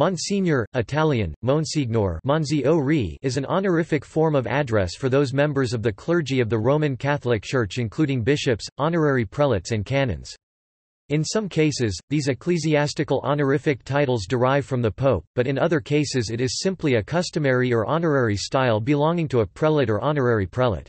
Monsignor, Italian, Monsignor is an honorific form of address for those members of the clergy of the Roman Catholic Church including bishops, honorary prelates and canons. In some cases, these ecclesiastical honorific titles derive from the pope, but in other cases it is simply a customary or honorary style belonging to a prelate or honorary prelate.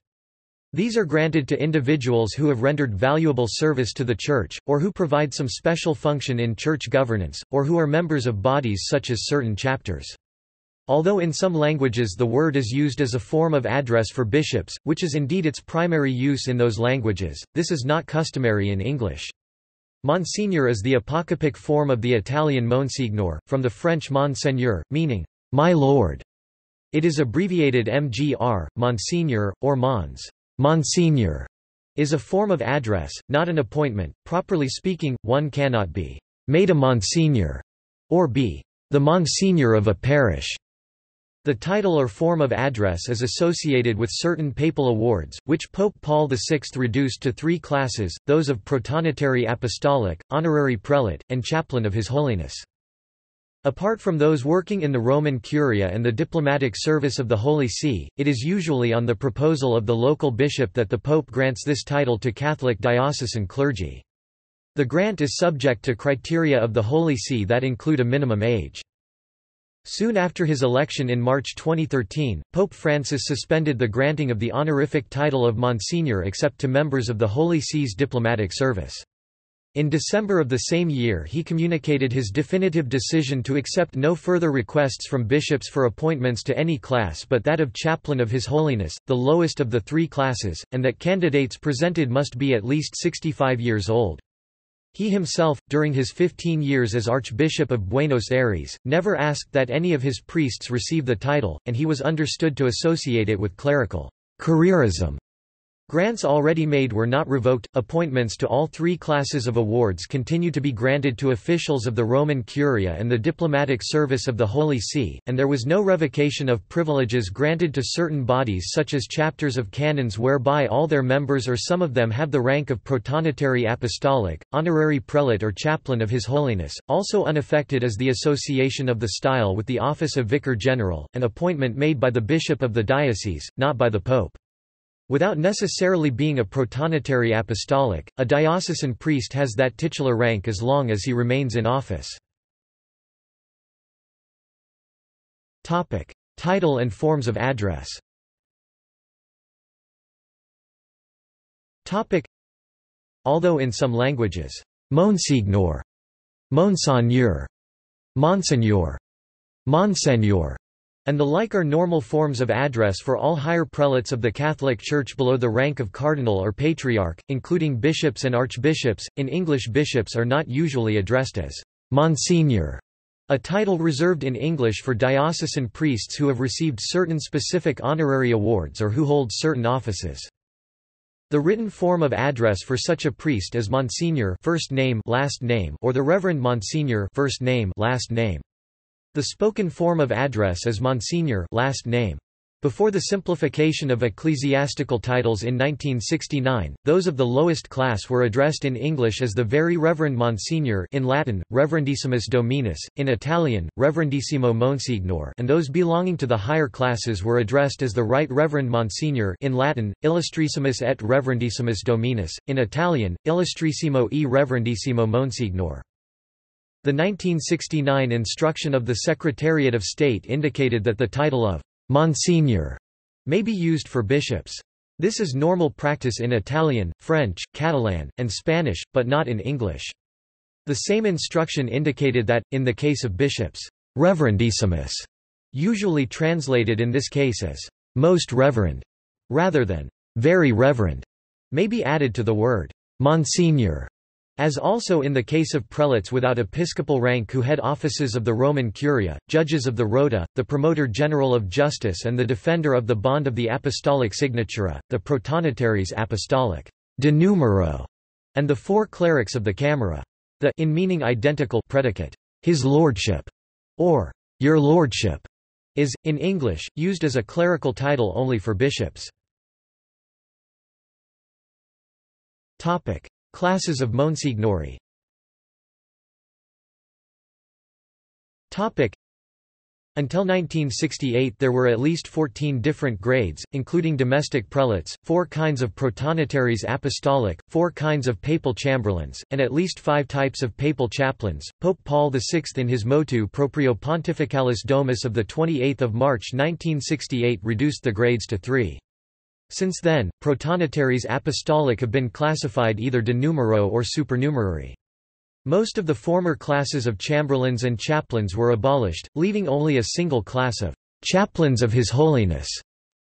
These are granted to individuals who have rendered valuable service to the Church, or who provide some special function in church governance, or who are members of bodies such as certain chapters. Although in some languages the word is used as a form of address for bishops, which is indeed its primary use in those languages, this is not customary in English. Monsignor is the apocopic form of the Italian Monsignor, from the French Monseigneur, meaning, my lord. It is abbreviated MGR, Monsignor, or Mons. Monsignor is a form of address, not an appointment. Properly speaking, one cannot be made a Monsignor or be the Monsignor of a parish. The title or form of address is associated with certain papal awards, which Pope Paul VI reduced to three classes, those of Protonotary Apostolic, Honorary Prelate, and Chaplain of His Holiness. Apart from those working in the Roman Curia and the diplomatic service of the Holy See, it is usually on the proposal of the local bishop that the Pope grants this title to Catholic diocesan clergy. The grant is subject to criteria of the Holy See that include a minimum age. Soon after his election in March 2013, Pope Francis suspended the granting of the honorific title of Monsignor except to members of the Holy See's diplomatic service. In December of the same year he communicated his definitive decision to accept no further requests from bishops for appointments to any class but that of chaplain of His Holiness, the lowest of the three classes, and that candidates presented must be at least 65 years old. He himself, during his 15 years as Archbishop of Buenos Aires, never asked that any of his priests receive the title, and he was understood to associate it with clerical careerism. Grants already made were not revoked. Appointments to all three classes of awards continue to be granted to officials of the Roman Curia and the diplomatic service of the Holy See, and there was no revocation of privileges granted to certain bodies such as chapters of canons whereby all their members or some of them have the rank of protonotary apostolic, honorary prelate or chaplain of His Holiness. Also unaffected is the association of the style with the office of vicar general, an appointment made by the bishop of the diocese, not by the pope. Without necessarily being a protonotary apostolic, a diocesan priest has that titular rank as long as he remains in office. Topic: Title and forms of address. Topic: Although in some languages, Monsignor, Monseigneur, Monseigneur, Monseigneur and the like are normal forms of address for all higher prelates of the Catholic Church below the rank of cardinal or patriarch, including bishops and archbishops. In English, bishops are not usually addressed as Monsignor, a title reserved in English for diocesan priests who have received certain specific honorary awards or who hold certain offices. The written form of address for such a priest is Monsignor first name, last name, or the Reverend Monsignor first name, last name. The spoken form of address is Monsignor last name. Before the simplification of ecclesiastical titles in 1969, those of the lowest class were addressed in English as the Very Reverend Monsignor in Latin, Reverendissimus Dominus, in Italian, Reverendissimo Monsignor and those belonging to the higher classes were addressed as the Right Reverend Monsignor in Latin, Illustrissimus et Reverendissimus Dominus, in Italian, Illustrissimo e Reverendissimo Monsignor. The 1969 instruction of the Secretariat of State indicated that the title of Monsignor may be used for bishops. This is normal practice in Italian, French, Catalan, and Spanish, but not in English. The same instruction indicated that, in the case of bishops, reverendissimus, usually translated in this case as most reverend, rather than very reverend, may be added to the word Monsignor. As also in the case of prelates without episcopal rank who head offices of the Roman Curia, judges of the Rota, the promoter general of justice and the defender of the bond of the apostolic signatura, the protonotaries apostolic de numero, and the four clerics of the Camera. The in meaning identical predicate, his lordship, or your lordship, is, in English, used as a clerical title only for bishops. Classes of Monsignori. Until 1968 there were at least 14 different grades, including domestic prelates, four kinds of protonotaries apostolic, four kinds of papal chamberlains, and at least five types of papal chaplains. Pope Paul VI in his motu proprio pontificalis domus of 28 March 1968 reduced the grades to three. Since then, protonotaries apostolic have been classified either de numero or supernumerary. Most of the former classes of chamberlains and chaplains were abolished, leaving only a single class of chaplains of His Holiness,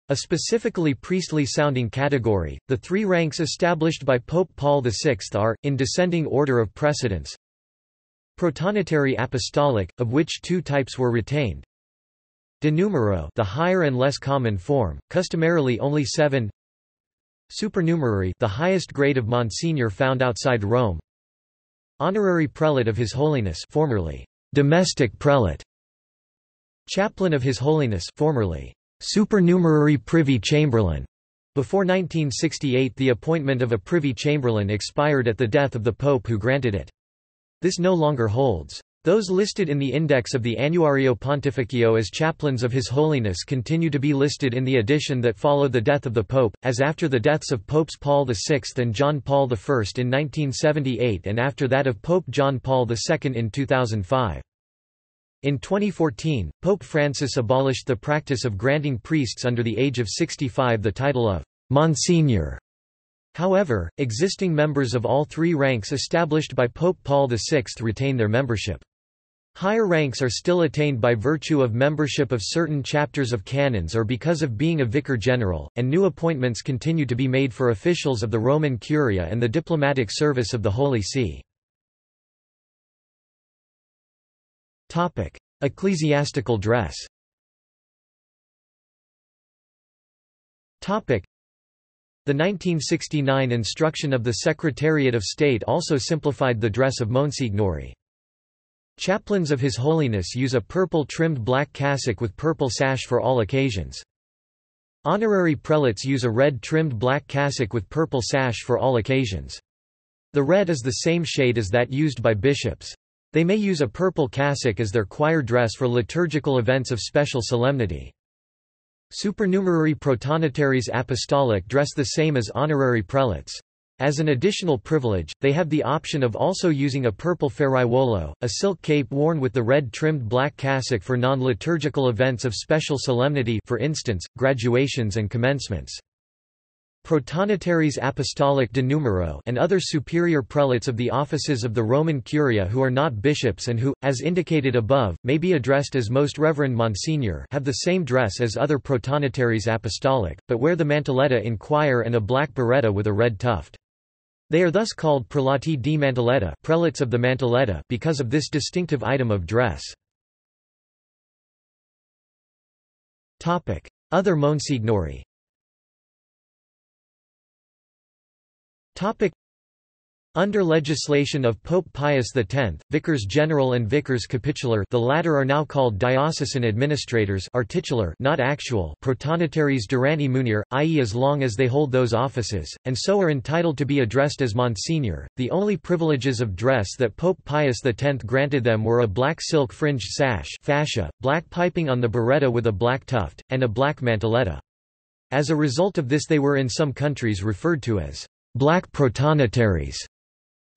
a specifically priestly-sounding category. The three ranks established by Pope Paul VI are, in descending order of precedence, Protonotary Apostolic, of which two types were retained. De numero, the higher and less common form, customarily only seven. Supernumerary, the highest grade of Monsignor found outside Rome. Honorary Prelate of His Holiness formerly domestic prelate Chaplain of His Holiness formerly supernumerary privy chamberlain before 1968 the appointment of a privy chamberlain expired at the death of the pope who granted it this no longer holds those listed in the index of the Annuario Pontificio as chaplains of His Holiness continue to be listed in the edition that followed the death of the Pope, as after the deaths of Popes Paul VI and John Paul I in 1978 and after that of Pope John Paul II in 2005. In 2014, Pope Francis abolished the practice of granting priests under the age of 65 the title of Monsignor However, existing members of all three ranks established by Pope Paul VI retain their membership. Higher ranks are still attained by virtue of membership of certain chapters of canons or because of being a vicar general, and new appointments continue to be made for officials of the Roman Curia and the diplomatic service of the Holy See. Ecclesiastical dress the 1969 instruction of the Secretariat of State also simplified the dress of Monsignori. Chaplains of His Holiness use a purple-trimmed black cassock with purple sash for all occasions. Honorary prelates use a red-trimmed black cassock with purple sash for all occasions. The red is the same shade as that used by bishops. They may use a purple cassock as their choir dress for liturgical events of special solemnity. Supernumerary protonotaries apostolic dress the same as honorary prelates. As an additional privilege, they have the option of also using a purple ferraiuolo, a silk cape worn with the red-trimmed black cassock for non-liturgical events of special solemnity for instance, graduations and commencements. Protonotaries apostolic de numero and other superior prelates of the offices of the Roman Curia who are not bishops and who, as indicated above, may be addressed as Most Reverend Monsignor have the same dress as other protonotaries apostolic, but wear the mantelletta in choir and a black biretta with a red tuft. They are thus called prelati di mantelletta prelates of the mantelletta because of this distinctive item of dress. Other monsignori under legislation of Pope Pius X, vicars general and vicars capitular the latter are now called diocesan administrators are titular not actual protonotaries durante munere, i.e. as long as they hold those offices, and so are entitled to be addressed as Monsignor. The only privileges of dress that Pope Pius X granted them were a black silk fringed sash fascia, black piping on the biretta with a black tuft, and a black mantelletta. As a result of this they were in some countries referred to as black protonotaries.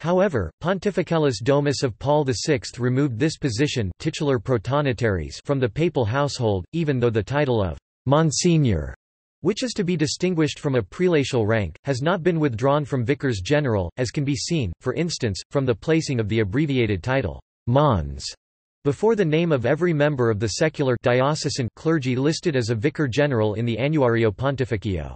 However, Pontificalis Domus of Paul VI removed this position titular protonotaries from the papal household, even though the title of Monsignor, which is to be distinguished from a prelatial rank, has not been withdrawn from vicars general, as can be seen, for instance, from the placing of the abbreviated title, Mons, before the name of every member of the secular diocesan clergy listed as a vicar general in the Annuario Pontificio.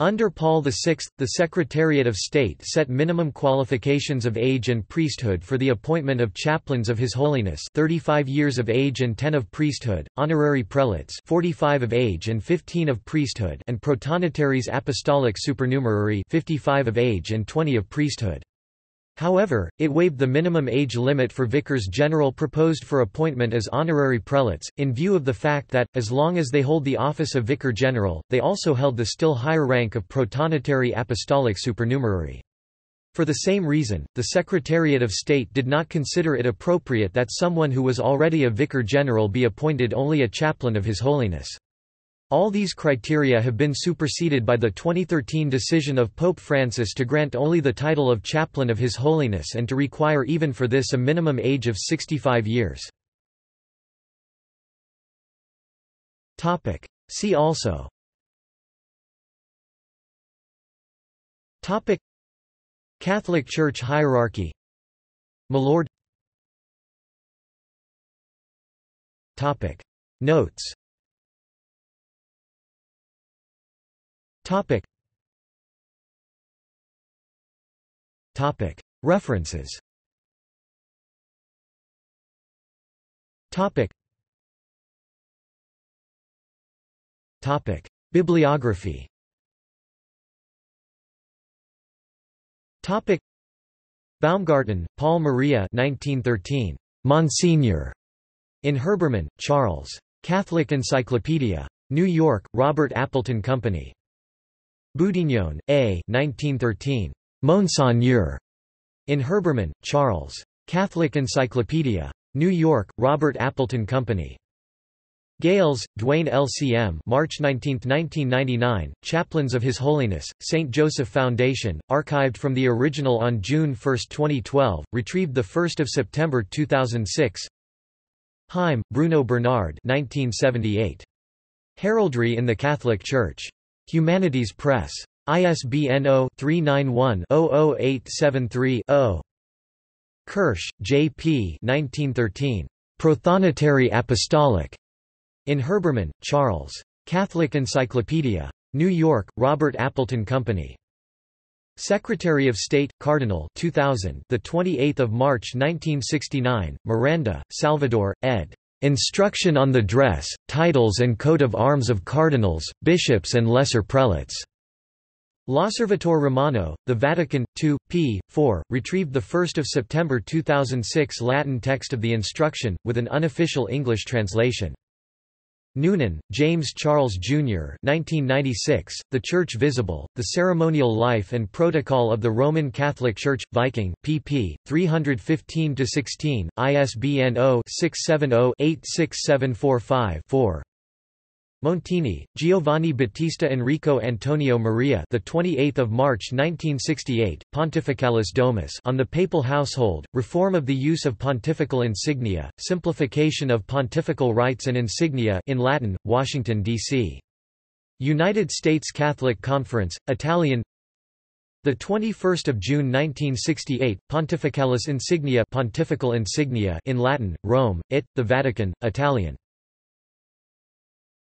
Under Paul VI, the Secretariat of State set minimum qualifications of age and priesthood for the appointment of chaplains of His Holiness 35 years of age and 10 of priesthood, honorary prelates 45 of age and 15 of priesthood and protonotaries apostolic supernumerary 55 of age and 20 of priesthood. However, it waived the minimum age limit for vicars general proposed for appointment as honorary prelates, in view of the fact that, as long as they hold the office of vicar general, they also held the still higher rank of protonotary apostolic supernumerary. For the same reason, the Secretariat of State did not consider it appropriate that someone who was already a vicar general be appointed only a chaplain of His Holiness. All these criteria have been superseded by the 2013 decision of Pope Francis to grant only the title of chaplain of His Holiness and to require even for this a minimum age of 65 years. See also. Topic. Catholic Church hierarchy. Milord Topic. Notes Topic Topic References Topic Topic Bibliography Topic Baumgarten, Paul Maria 1913. Monsignor. In Herbermann, Charles. Catholic Encyclopedia. New York, Robert Appleton Company. Boudinhon, A. 1913. Monseigneur. In Herbermann, Charles. Catholic Encyclopedia. New York, Robert Appleton Company. Galles, Duane LCM March 19, 1999, Chaplains of His Holiness, St. Joseph Foundation, archived from the original on June 1, 2012, retrieved 1 September 2006 Heim, Bruno Bernard 1978. Heraldry in the Catholic Church. Humanities Press. ISBN 0-391-00873-0. Kirsch, J. P. 1913. Prothonotary Apostolic. In Herbermann, Charles. Catholic Encyclopedia. New York, Robert Appleton Company. Secretary of State, Cardinal 2000, the 28th of March 1969, Miranda, Salvador, ed. Instruction on the Dress, Titles and Coat of Arms of Cardinals, Bishops and Lesser Prelates. L'Osservatore Romano, The Vatican, 2, p. 4, retrieved 1 September 2006 Latin text of the instruction, with an unofficial English translation. Noonan, James Charles, Jr. 1996, the Church Visible, The Ceremonial Life and Protocol of the Roman Catholic Church, Viking, pp. 315–16, ISBN 0-670-86745-4. Montini, Giovanni Battista Enrico Antonio Maria, the 28th of March 1968, Pontificalis Domus, on the Papal Household, Reform of the Use of Pontifical Insignia, Simplification of Pontifical Rites and Insignia, in Latin, Washington D.C. United States Catholic Conference, Italian. The 21st of June 1968, Pontificalis Insignia, Pontifical Insignia, in Latin, Rome, It, the Vatican, Italian.